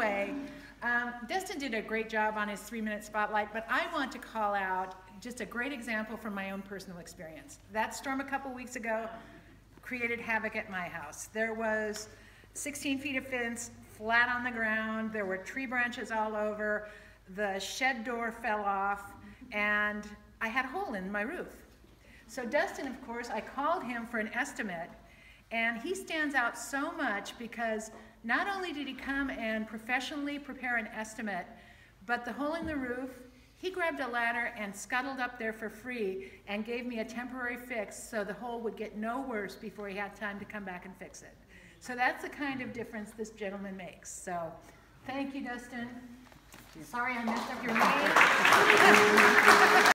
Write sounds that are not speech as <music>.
anyway, um, Dustin did a great job on his three-minute spotlight, but I want to call out just a great example from my own personal experience. That storm a couple weeks ago created havoc at my house. There was 16 feet of fence flat on the ground. There were tree branches all over. The shed door fell off, and I had a hole in my roof. So Dustin, of course, I called him for an estimate, and he stands out so much because not only did he come and professionally prepare an estimate, but the hole in the roof, he grabbed a ladder and scuttled up there for free and gave me a temporary fix so the hole would get no worse before he had time to come back and fix it. So that's the kind of difference this gentleman makes. So thank you, Dustin. Sorry I messed up your name. <laughs>